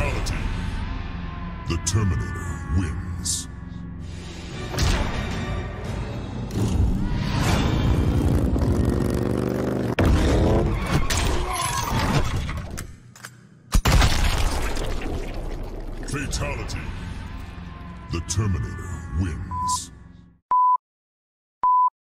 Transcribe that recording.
Fatality. The Terminator wins. Fatality. The Terminator wins.